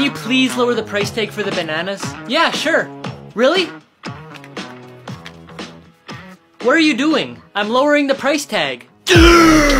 Can you please lower the price tag for the bananas? Yeah, sure. Really? What are you doing? I'm lowering the price tag.